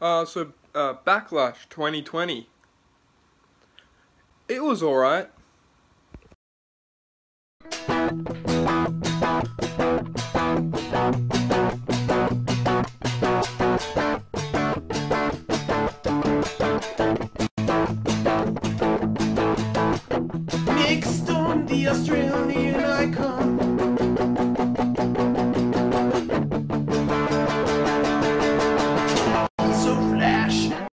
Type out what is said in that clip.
Uh, so, uh, Backlash 2020. It was alright. Mixed on the Australian icon.